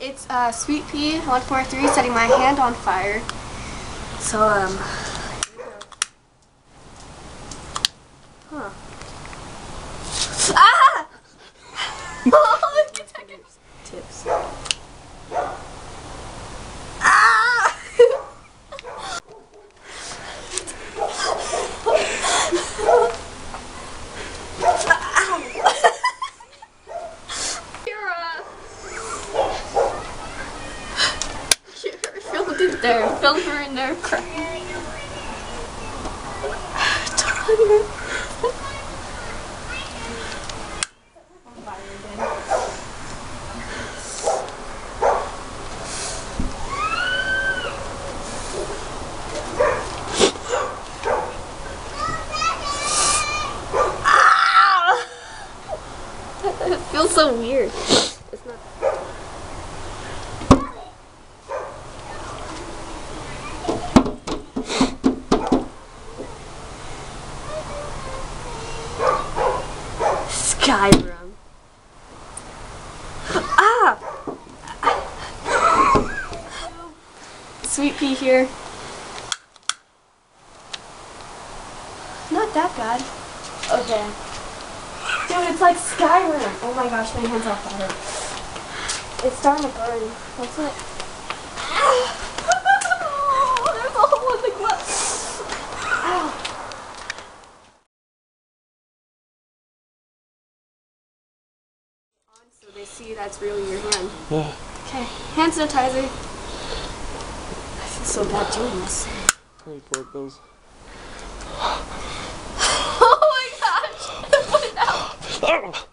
It's uh, Sweet Pea 143 setting my hand on fire. So, um. Huh. Ah! oh. Tips. Filmed in there. Film her in there crying. Ah! It feels so weird. It's not. Skyrim. Ah! Sweet pea here. Not that bad. Okay. Dude, it's like Skyrim. Oh my gosh, my hand's on fire. It's starting to burn. What's it? They see that's really your hand. Yeah. Okay, hand sanitizer. I feel so bad doing this. How broke those? Oh my gosh!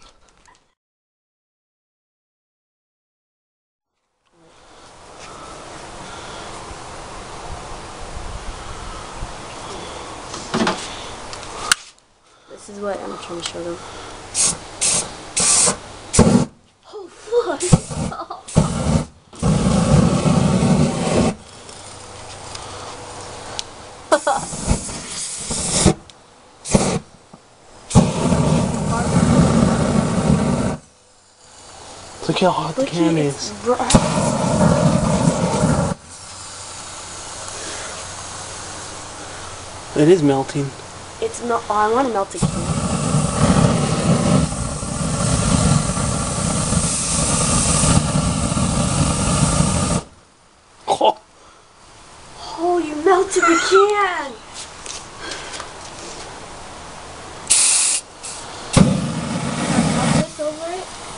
This is what I'm trying to show them. Look the. It is melting. It's not. Oh, I want to melt it. Oh. oh, you melted the can! over it?